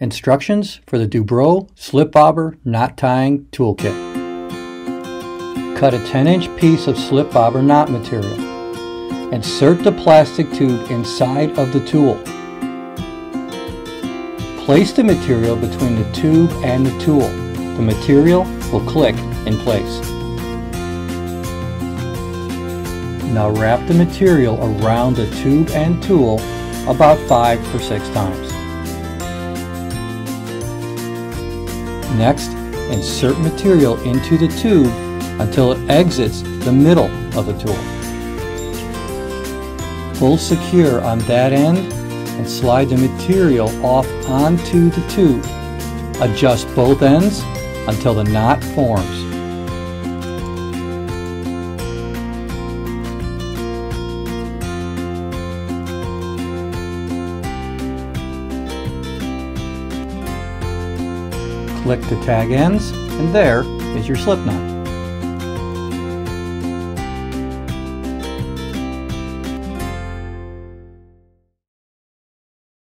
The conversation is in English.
Instructions for the Du-Bro Slip Bobber Knot Tying Toolkit. Cut a 10 inch piece of slip bobber knot material. Insert the plastic tube inside of the tool. Place the material between the tube and the tool. The material will click in place. Now wrap the material around the tube and tool about 5 or 6 times. Next, insert material into the tube until it exits the middle of the tool. Pull secure on that end and slide the material off onto the tube. Adjust both ends until the knot forms. Click the tag ends, and there is your slip knot.